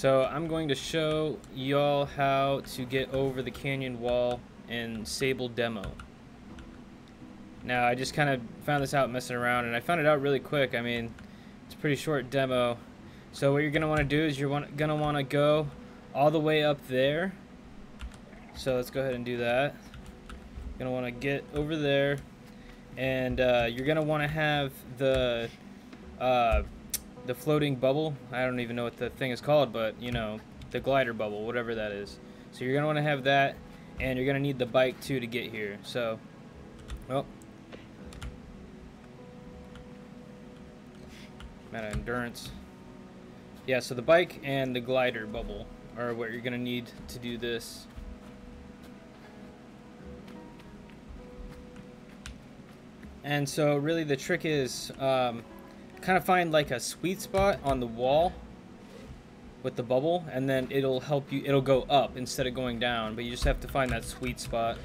So I'm going to show y'all how to get over the canyon wall in Sable Demo. Now I just kind of found this out messing around and I found it out really quick. I mean, it's a pretty short demo. So what you're going to want to do is you're going to want to go all the way up there. So let's go ahead and do that. You're going to want to get over there and uh, you're going to want to have the uh, the floating bubble. I don't even know what the thing is called, but you know, the glider bubble, whatever that is. So you're to want to have that and you're to need the bike too to get here. So, well, amount of endurance. Yeah, so the bike and the glider bubble are what you're to need to do this. And so really the trick is um, kind of find like a sweet spot on the wall with the bubble and then it'll help you, it'll go up instead of going down, but you just have to find that sweet spot.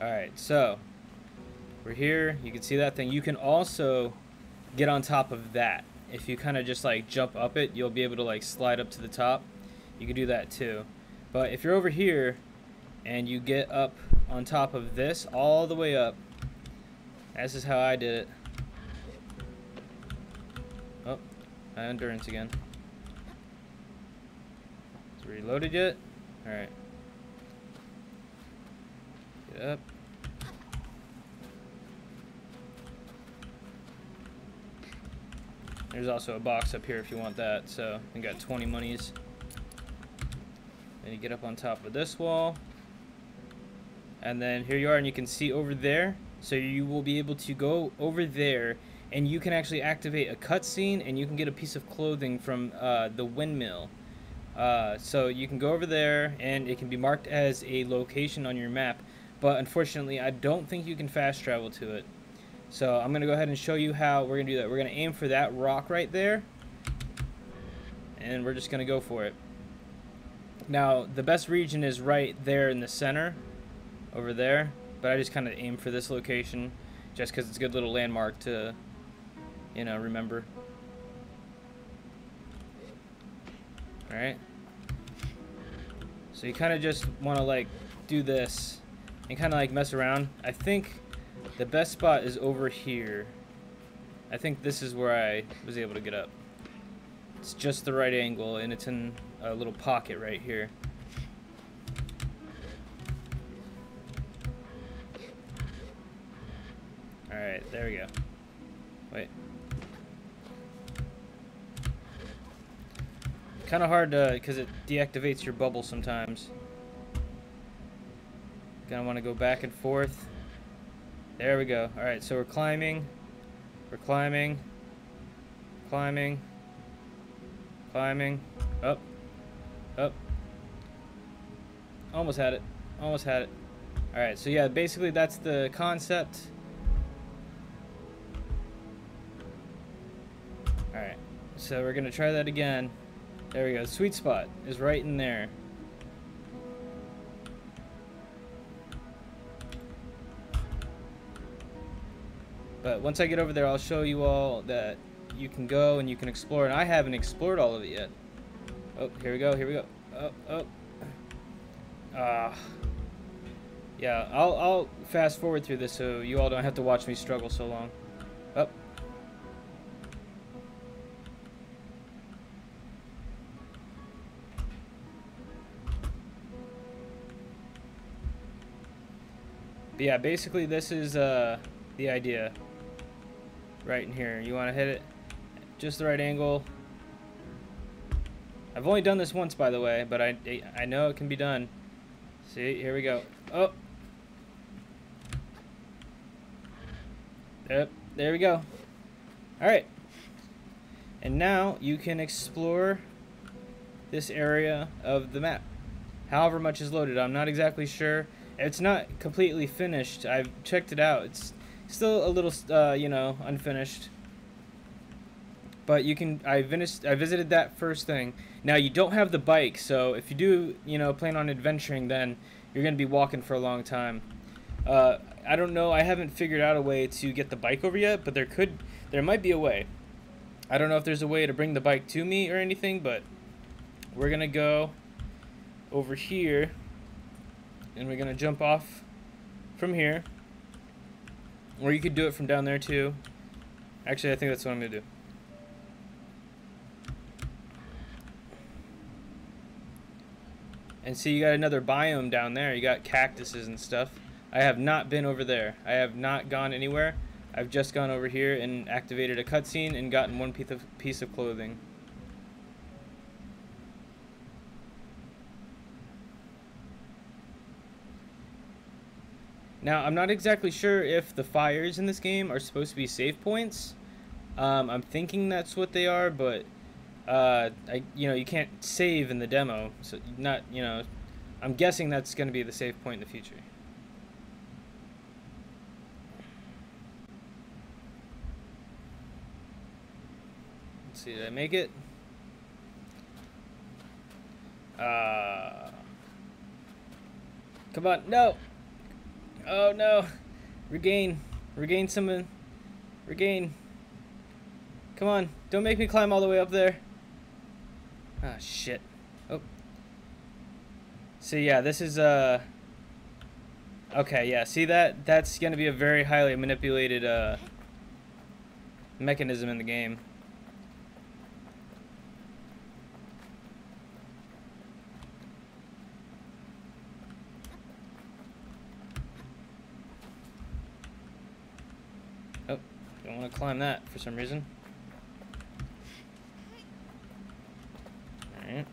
Alright, so we're here. You can see that thing. You can also get on top of that. If you kind of just like jump up it, you'll be able to like slide up to the top. You can do that too. But if you're over here and you get up on top of this all the way up, this is how I did it. Oh, my endurance again. Is it reloaded yet? Alright. There's also a box up here if you want that. So I got 20 monies. Then you get up on top of this wall. And then here you are and you can see over there. So you will be able to go over there and you can actually activate a cutscene and you can get a piece of clothing from uh, the windmill. Uh, so you can go over there and it can be marked as a location on your map. But unfortunately, I don't think you can fast travel to it. So I'm going to go ahead and show you how we're going to do that. We're going to aim for that rock right there. And we're just going to go for it. Now, the best region is right there in the center. Over there. But I just kind of aim for this location. Just because it's a good little landmark to, you know, remember. Alright. So you kind of just want to, like, do this. And kind of, like, mess around. I think the best spot is over here. I think this is where I was able to get up. It's just the right angle, and it's in a little pocket right here. Alright, there we go. Wait. Kind of hard to, because it deactivates your bubble sometimes. Gonna want to go back and forth. There we go. Alright, so we're climbing. We're climbing. Climbing. Climbing. Up. Up. Almost had it. Almost had it. Alright, so yeah, basically that's the concept. Alright, so we're to try that again. There we go. Sweet spot is right in there. Once I get over there, I'll show you all that you can go and you can explore. And I haven't explored all of it yet. Oh, here we go, here we go. Oh, oh. Ah. Uh, yeah, I'll, I'll fast forward through this so you all don't have to watch me struggle so long. Up. Oh. Yeah, basically this is uh, the idea right in here. You want to hit it just the right angle. I've only done this once, by the way, but I, I know it can be done. See, here we go. Oh. Yep, there we go. All right. And now you can explore this area of the map. However much is loaded, I'm not exactly sure. It's not completely finished. I've checked it out. It's still a little, uh, you know, unfinished. But you can, I, finished, I visited that first thing. Now you don't have the bike, so if you do, you know, plan on adventuring, then you're going to be walking for a long time. Uh, I don't know. I haven't figured out a way to get the bike over yet, but there could, there might be a way. I don't know if there's a way to bring the bike to me or anything, but we're going to go over here and we're going to jump off from here. Or you could do it from down there too. Actually, I think that's what I'm going to do. And see, you got another biome down there. You got cactuses and stuff. I have not been over there. I have not gone anywhere. I've just gone over here and activated a cutscene and gotten one piece of, piece of clothing. Now, I'm not exactly sure if the fires in this game are supposed to be save points. Um, I'm thinking that's what they are, but uh, I, you know, you can't save in the demo, so not, you know, I'm guessing that's going to be the save point in the future. Let's see, did I make it? Uh, come on, no! Oh no! Regain, regain some, regain. Come on, don't make me climb all the way up there. Ah, shit. Oh. So yeah, this is, uh... Okay, yeah, see that? That's gonna be a very highly manipulated, uh... mechanism in the game. Oh, don't want to climb that for some reason. Alright.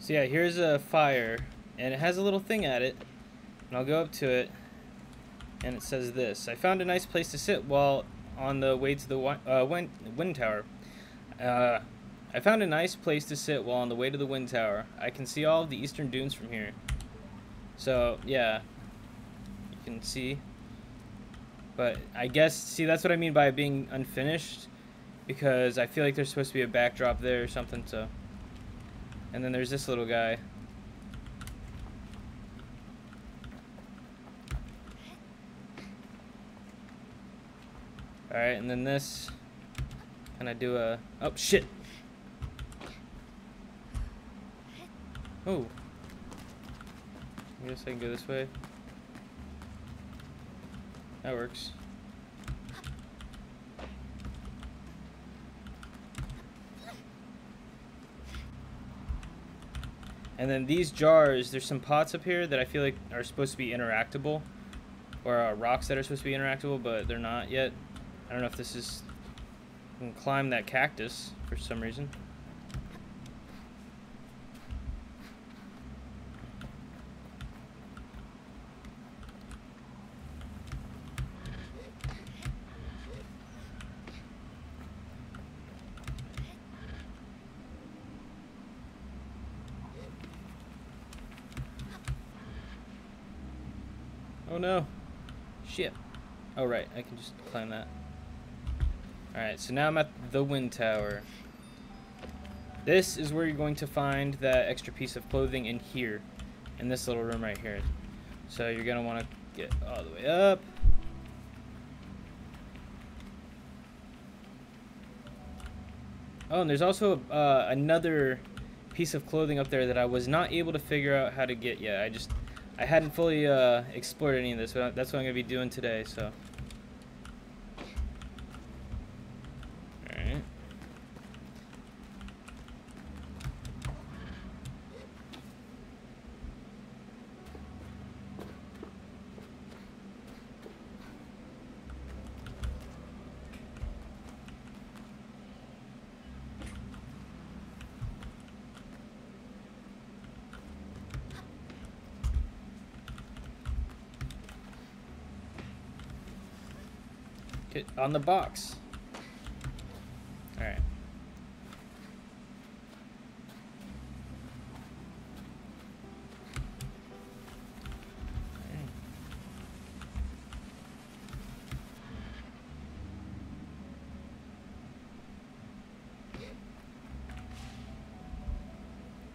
So yeah, here's a fire, and it has a little thing at it, and I'll go up to it, and it says this. I found a nice place to sit while on the way to the uh, wind, wind tower. Uh, I found a nice place to sit while on the way to the wind tower. I can see all of the eastern dunes from here. So, yeah. You can see. But I guess, see, that's what I mean by being unfinished. Because I feel like there's supposed to be a backdrop there or something, so. And then there's this little guy. Alright, and then this. Can I do a... Oh, shit! Oh. I guess I can go this way. That works. And then these jars, there's some pots up here that I feel like are supposed to be interactable. Or uh, rocks that are supposed to be interactable, but they're not yet. I don't know if this is I can climb that cactus for some reason. Oh no. Shit. Oh right, I can just climb that. Alright, so now I'm at the wind tower. This is where you're going to find that extra piece of clothing in here. In this little room right here. So you're going to want to get all the way up. Oh, and there's also uh, another piece of clothing up there that I was not able to figure out how to get yet. I just, I hadn't fully uh, explored any of this, but that's what I'm going to be doing today, so. On the box. Alright.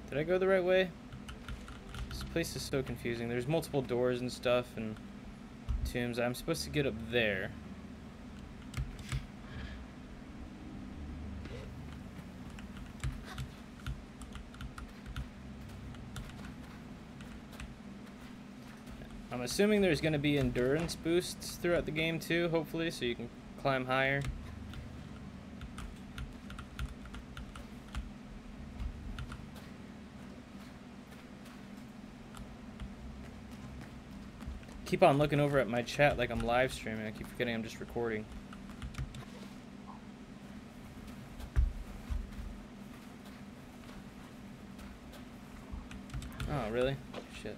Did I go the right way? This place is so confusing. There's multiple doors and stuff and tombs. I'm supposed to get up there. Assuming there's going to be endurance boosts throughout the game too, hopefully, so you can climb higher. keep on looking over at my chat like I'm live streaming. I keep forgetting I'm just recording. Oh, really? Shit.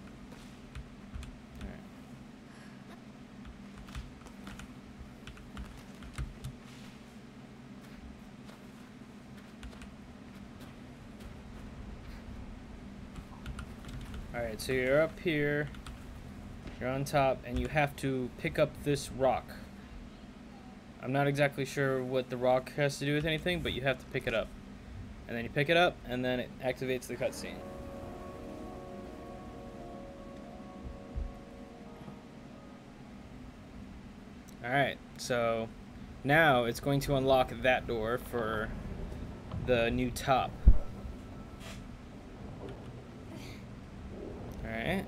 Alright. Alright, so you're up here. You're on top, and you have to pick up this rock. I'm not exactly sure what the rock has to do with anything, but you have to pick it up. And then you pick it up, and then it activates the cutscene. Alright, so now it's going to unlock that door for the new top. Alright.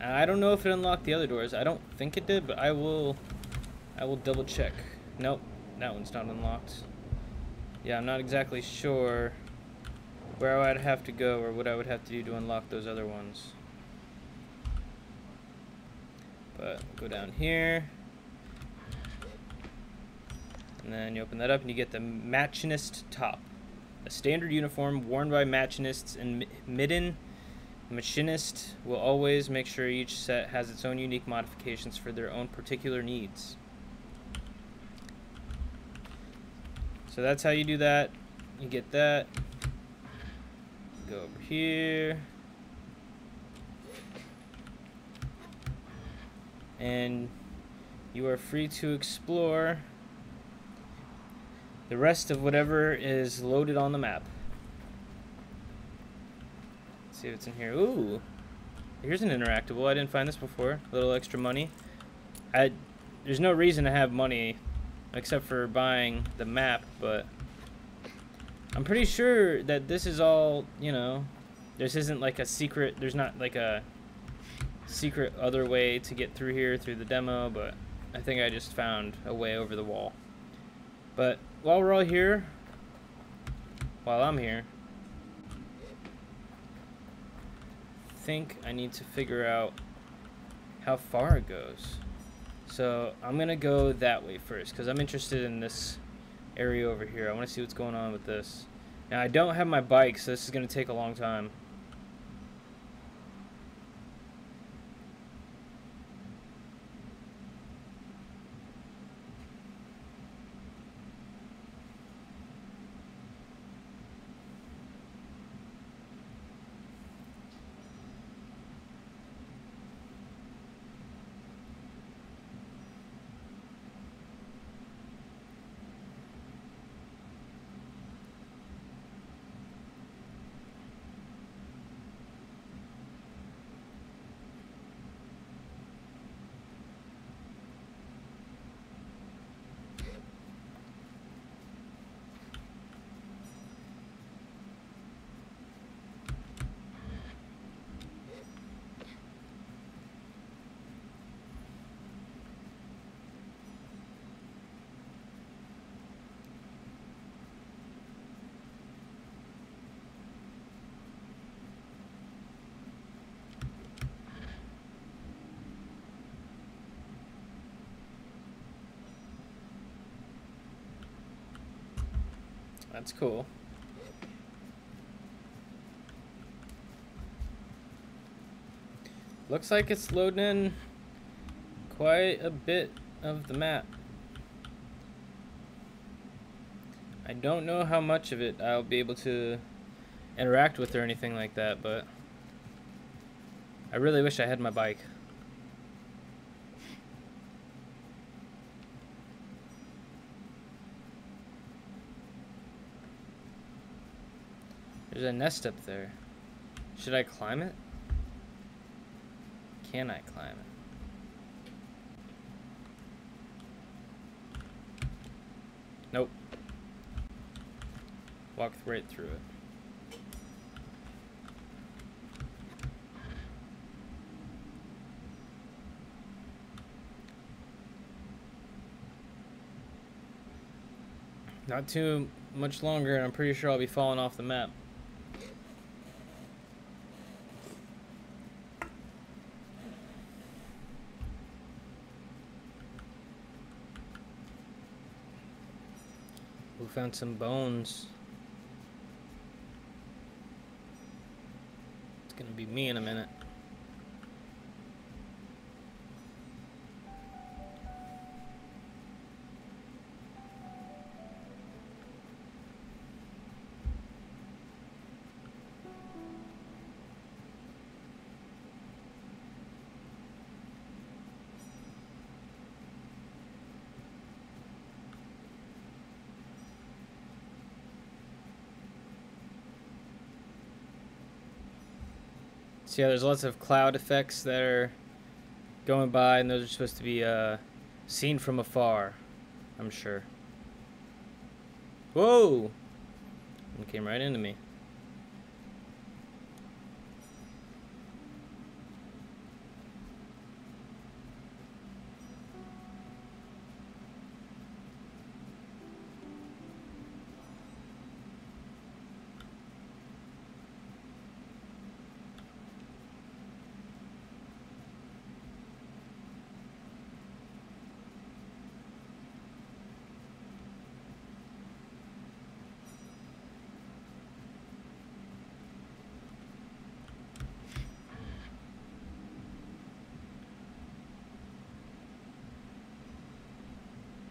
I don't know if it unlocked the other doors. I don't think it did, but I will I will double check. Nope, that one's not unlocked. Yeah, I'm not exactly sure where I would have to go or what I would have to do to unlock those other ones. But go down here. And then you open that up and you get the Machinist top. A standard uniform worn by machinists in Midden machinist will always make sure each set has its own unique modifications for their own particular needs. So that's how you do that. You get that. Go over here. And you are free to explore the rest of whatever is loaded on the map see what's in here. Ooh, here's an interactable. I didn't find this before. A little extra money. I there's no reason to have money except for buying the map, but I'm pretty sure that this is all, you know, this isn't like a secret, there's not like a secret other way to get through here through the demo, but I think I just found a way over the wall. But while we're all here, while I'm here, think I need to figure out how far it goes. So I'm going to go that way first because I'm interested in this area over here. I want to see what's going on with this. Now I don't have my bike, so this is going to take a long time. That's cool. Looks like it's loading in quite a bit of the map. I don't know how much of it I'll be able to interact with or anything like that, but I really wish I had my bike. There's a nest up there. Should I climb it? Can I climb it? Nope. Walked right through it. Not too much longer, and I'm pretty sure I'll be falling off the map. We found some bones. It's gonna be me in a minute. So yeah, there's lots of cloud effects that are going by, and those are supposed to be uh, seen from afar, I'm sure. Whoa! Came right into me.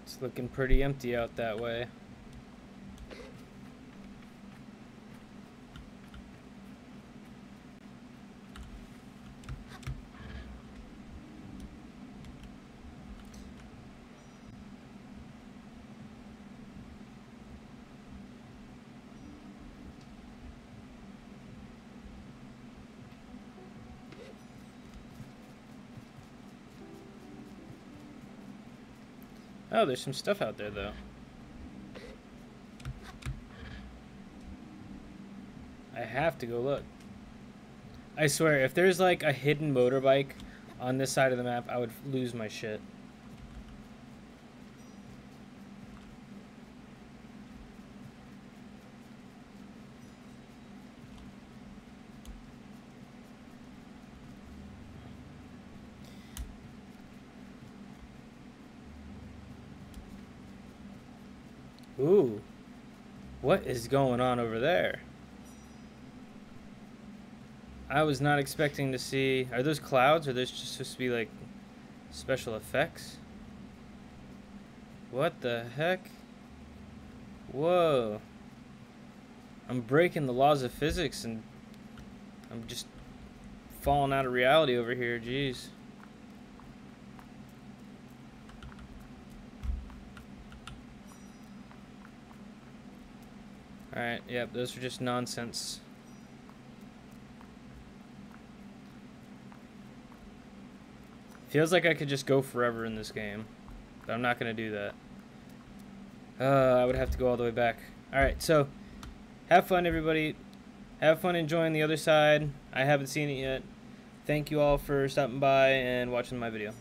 It's looking pretty empty out that way. Oh, there's some stuff out there, though. I have to go look. I swear, if there's like a hidden motorbike on this side of the map, I would lose my shit. Ooh. What is going on over there? I was not expecting to see... Are those clouds? Or are those just supposed to be, like, special effects? What the heck? Whoa. I'm breaking the laws of physics and I'm just falling out of reality over here. Jeez. Alright, yep, those are just nonsense. Feels like I could just go forever in this game. But I'm not going to do that. Uh, I would have to go all the way back. Alright, so have fun, everybody. Have fun enjoying the other side. I haven't seen it yet. Thank you all for stopping by and watching my video.